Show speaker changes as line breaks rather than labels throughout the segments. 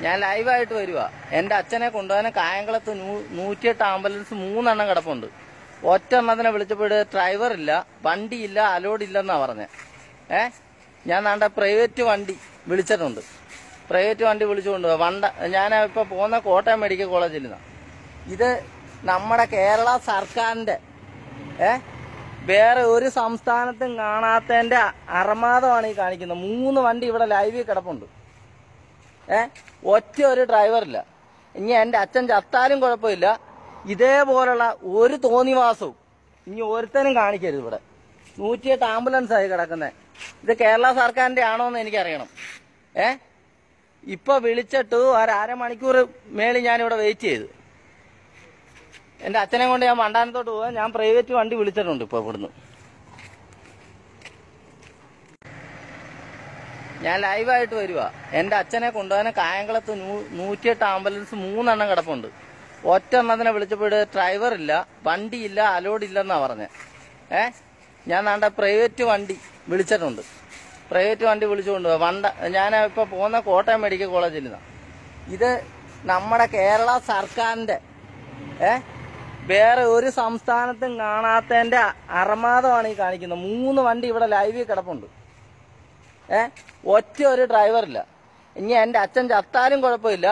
ഞാൻ ലൈവായിട്ട് വരുക എന്റെ അച്ഛനെ കൊണ്ടുപോകാൻ കായംകുളത്ത് നൂറ്റിയെട്ട് ആംബുലൻസ് മൂന്നെണ്ണം കിടപ്പുണ്ട്. ഒറ്റ എണ്ണത്തിനെ വിളിച്ചപ്പോൾ ഡ്രൈവർ ഇല്ല വണ്ടിയില്ല അലോഡ് ഇല്ലെന്നാ പറഞ്ഞേ. ഏ? ഞാൻ നാണ്ട പ്രൈവറ്റ് വണ്ടി വിളിച്ചിട്ടുണ്ട്. പ്രൈവറ്റ് വണ്ടി വിളിച്ചുകൊണ്ട് വണ്ട ഞാൻ ഇപ്പൊ പോകുന്ന കോട്ടയം മെഡിക്കൽ കോളേജിൽ നിന്നാ. ഇത് നമ്മുടെ കേരള സർക്കാരിന്റെ ഏ? വേറെ ഒരു സംസ്ഥാനത്തും കാണാത്തതിന്റെ അറമാദമാണ് ഈ കാണിക്കുന്നത്. മൂന്ന് വണ്ടി ഇവിടെ ലൈവിൽ കിടപ്പുണ്ട്. ഏ? ഒറ്റ ഒരു ഡ്രൈവറില്ല ഇനി എന്റെ അച്ഛൻ ചത്താലും കുഴപ്പമില്ല. ഇതേപോലുള്ള ഒരു തോന്നിവാസവും ഇനി ഒരുത്തനും കാണിക്കരുത് ഇവിടെ. നൂറ്റിയെട്ട് ആംബുലൻസ് ആയി കിടക്കുന്നത് ഇത് കേരള സർക്കാരിന്റെ ആണോ എന്ന് എനിക്കറിയണം. ഏ? ഇപ്പൊ വിളിച്ചിട്ട് ഒരു അരമണിക്കൂർ മേളിൽ ഞാനിവിടെ വെയിറ്റ് ചെയ്തു. എന്റെ അച്ഛനെ കൊണ്ട് ഞാൻ മണ്ടാനത്തോട്ട് പോവാൻ ഞാൻ പ്രൈവറ്റ് വണ്ടി വിളിച്ചിട്ടുണ്ട് ഇപ്പൊ ഇവിടുന്ന്. ഞാൻ ലൈവായിട്ട് വരുക എന്റെ അച്ഛനെ കൊണ്ടുപോകാൻ കായംകുളത്ത് നൂറ്റിയെട്ട് ആംബുലൻസ് മൂന്നെണ്ണം കിടപ്പുണ്ട്. ഒറ്റ എണ്ണത്തിനെ വിളിച്ചപ്പോൾ ഡ്രൈവർ ഇല്ല വണ്ടിയില്ല അലോഡ് ഇല്ലെന്നാ പറഞ്ഞത് ഏ? ഞാൻ നാണ്ട പ്രൈവറ്റ് വണ്ടി വിളിച്ചിട്ടുണ്ട്. പ്രൈവറ്റ് വണ്ടി വിളിച്ചുകൊണ്ട്. വണ്ട ഞാൻ ഇപ്പൊ പോകുന്ന കോട്ടയം മെഡിക്കൽ കോളേജിൽ നിന്നാ. ഇത് നമ്മുടെ കേരള സർക്കാരിന്റെ ഏ? വേറെ ഒരു സംസ്ഥാനത്തും കാണാത്തതിന്റെ അർമാദമാണ് ഈ കാണിക്കുന്നത്. മൂന്ന് വണ്ടി ഇവിടെ ലൈവിൽ കിടപ്പുണ്ട്. ഏ? ഒറ്റ ഒരു ഡ്രൈവറില്ല ഇനി എന്റെ അച്ഛൻ ചത്താലും കുഴപ്പമില്ല.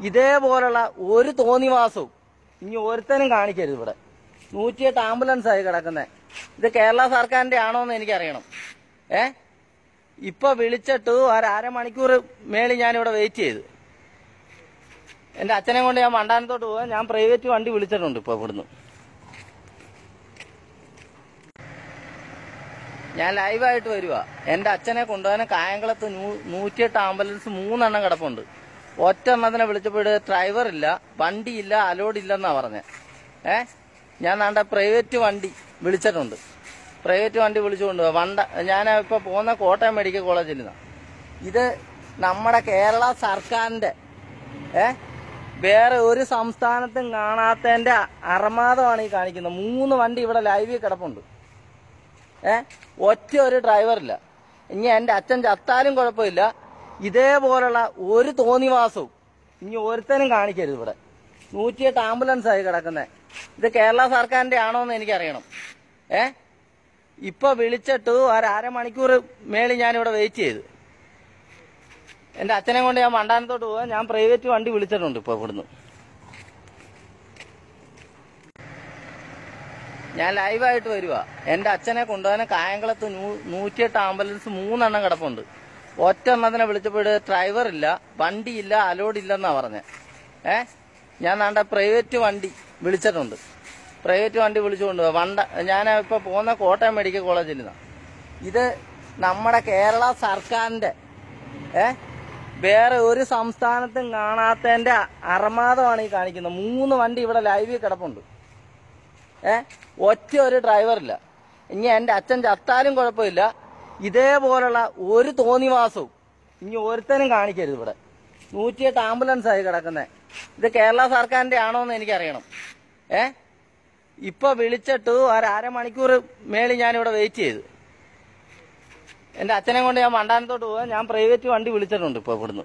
ഇതേപോലുള്ള ഒരു തോന്നിവാസവും ഇനി ഒരുത്തനും കാണിക്കരുത് ഇവിടെ. നൂറ്റിയെട്ട് ആംബുലൻസ് ആയി കിടക്കുന്നത് ഇത് കേരള സർക്കാരിന്റെ ആണോ എന്ന് എനിക്കറിയണം. ഏ? ഇപ്പൊ വിളിച്ചിട്ട് ഒരു അരമണിക്കൂർ മേളിൽ ഞാനിവിടെ വെയിറ്റ് ചെയ്തു. എന്റെ അച്ഛനെ കൊണ്ട് ഞാൻ മണ്ടാനത്തോട്ട് പോവാൻ ഞാൻ പ്രൈവറ്റ് വണ്ടി വിളിച്ചിട്ടുണ്ട് ഇപ്പൊ ഇവിടുന്ന്. ഞാൻ ലൈവായിട്ട് വരുക എന്റെ അച്ഛനെ കൊണ്ടുപോകാൻ കായംകുളത്ത് നൂറ്റിയെട്ട് ആംബുലൻസ് മൂന്നെണ്ണം കിടപ്പുണ്ട്. ഒറ്റ എണ്ണത്തിനെ വിളിച്ചപ്പോൾ ഡ്രൈവർ ഇല്ല വണ്ടിയില്ല അലോഡ് ഇല്ലെന്നാ പറഞ്ഞേ. ഏ? ഞാൻ നാണ്ട പ്രൈവറ്റ് വണ്ടി വിളിച്ചിട്ടുണ്ട്. പ്രൈവറ്റ് വണ്ടി വിളിച്ചുകൊണ്ട് വണ്ട ഞാൻ ഇപ്പൊ പോകുന്ന കോട്ടയം മെഡിക്കൽ കോളേജിൽ നിന്ന്. ഇത് നമ്മുടെ കേരള സർക്കാരിന്റെ ഏ? വേറെ ഒരു സംസ്ഥാനത്തും കാണാത്തതിന്റെ അർമാദമാണ് ഈ കാണിക്കുന്നത്. മൂന്ന് വണ്ടി ഇവിടെ ലൈവിൽ കിടപ്പുണ്ട്. ഏ? ഒറ്റ ഒരു ഡ്രൈവറില്ല ഇനി എന്റെ അച്ഛൻ ചത്താലും കുഴപ്പമില്ല. ഇതേപോലുള്ള ഒരു തോന്നിവാസവും ഇനി ഒരുത്തനും കാണിക്കരുത് ഇവിടെ. നൂറ്റിയെട്ട് ആംബുലൻസ് ആയി കിടക്കുന്നത് ഇത് കേരള സർക്കാരിന്റെ ആണോ എന്ന് എനിക്കറിയണം. ഏ? ഇപ്പൊ വിളിച്ചിട്ട് ഒരു അരമണിക്കൂർ മേളിൽ ഞാനിവിടെ വെയിറ്റ് ചെയ്തു. എന്റെ അച്ഛനെ കൊണ്ട് ഞാൻ മണ്ടാനത്തോട്ട് പോവാൻ ഞാൻ പ്രൈവറ്റ് വണ്ടി വിളിച്ചിട്ടുണ്ട് ഇപ്പൊ ഇവിടുന്ന്. ഞാൻ ലൈവായിട്ട് വരുക എന്റെ അച്ഛനെ കൊണ്ടുപോകാൻ കായംകുളത്ത് നൂറ്റിയെട്ട് ആംബുലൻസ് മൂന്നെണ്ണം കിടപ്പുണ്ട്. ഒറ്റ എണ്ണത്തിനെ വിളിച്ചപ്പോൾ ഡ്രൈവർ ഇല്ല വണ്ടിയില്ല അലോഡ് ഇല്ലെന്നാ പറഞ്ഞേ. ഏ? ഞാൻ നാണ്ട പ്രൈവറ്റ് വണ്ടി വിളിച്ചിട്ടുണ്ട്. പ്രൈവറ്റ് വണ്ടി വിളിച്ചുകൊണ്ട്. വണ്ട ഞാൻ ഇപ്പൊ പോകുന്ന കോട്ടയം മെഡിക്കൽ കോളേജിൽ നിന്നാണ് ഇത് നമ്മുടെ കേരള സർക്കാരിന്റെ ഏ? വേറെ ഒരു സംസ്ഥാനത്തും കാണാത്തതിന്റെ അർമാദമാണ് ഈ കാണിക്കുന്നത്. മൂന്ന് വണ്ടി ഇവിടെ ലൈവിൽ കിടപ്പുണ്ട്. ഏ? ഒറ്റ ഒരു ഡ്രൈവറില്ല ഇനി എന്റെ അച്ഛൻ ചത്താലും കുഴപ്പമില്ല. ഇതേപോലുള്ള ഒരു തോന്നിവാസവും ഇനി ഒരുത്തനും കാണിക്കരുത് ഇവിടെ. നൂറ്റിയെട്ട് ആംബുലൻസ് ആയി കിടക്കുന്നത് ഇത് കേരള സർക്കാരിന്റെ ആണോ എന്ന് എനിക്കറിയണം. ഏ? ഇപ്പൊ വിളിച്ചിട്ട് ഒരു അരമണിക്കൂർ മേളിൽ ഞാനിവിടെ വെയിറ്റ് ചെയ്തു. എന്റെ അച്ഛനെ കൊണ്ട് ഞാൻ മണ്ടാനത്തോട്ട് പോവാൻ ഞാൻ പ്രൈവറ്റ് വണ്ടി വിളിച്ചിട്ടുണ്ട് ഇപ്പൊ ഇവിടുന്ന്.